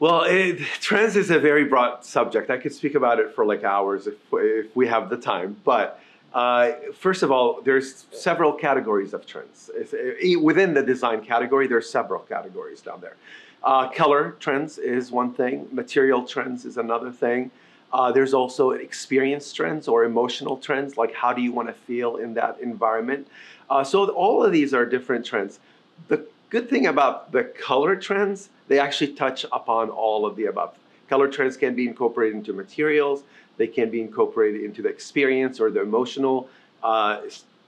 Well, it, trends is a very broad subject. I could speak about it for like hours if, if we have the time. But uh, first of all, there's several categories of trends. If, within the design category, there's several categories down there. Uh, color trends is one thing. Material trends is another thing. Uh, there's also experience trends or emotional trends, like how do you want to feel in that environment. Uh, so all of these are different trends. The good thing about the color trends, they actually touch upon all of the above. Color trends can be incorporated into materials, they can be incorporated into the experience or the emotional uh,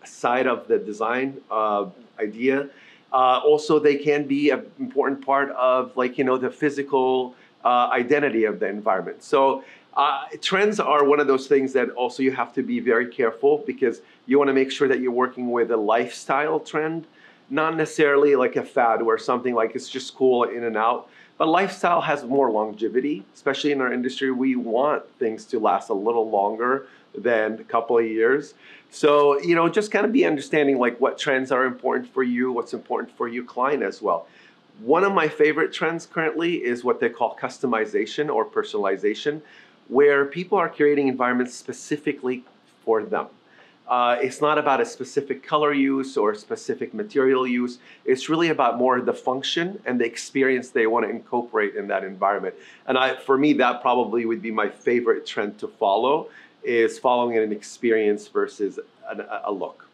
side of the design uh, idea. Uh, also, they can be an important part of like, you know, the physical uh, identity of the environment. So uh, trends are one of those things that also you have to be very careful because you want to make sure that you're working with a lifestyle trend not necessarily like a fad where something like it's just cool in and out. But lifestyle has more longevity, especially in our industry. We want things to last a little longer than a couple of years. So, you know, just kind of be understanding like what trends are important for you, what's important for your client as well. One of my favorite trends currently is what they call customization or personalization, where people are creating environments specifically for them. Uh, it's not about a specific color use or specific material use. It's really about more the function and the experience they want to incorporate in that environment. And I, for me, that probably would be my favorite trend to follow is following an experience versus an, a look.